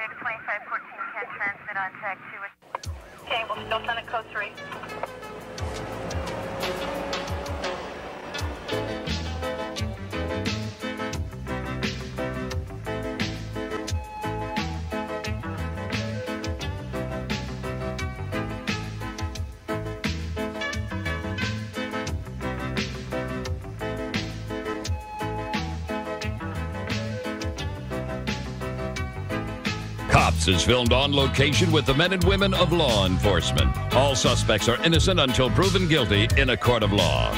David 2514 can transmit on tag 2. Okay, we'll still send it code 3. Cops is filmed on location with the men and women of law enforcement. All suspects are innocent until proven guilty in a court of law.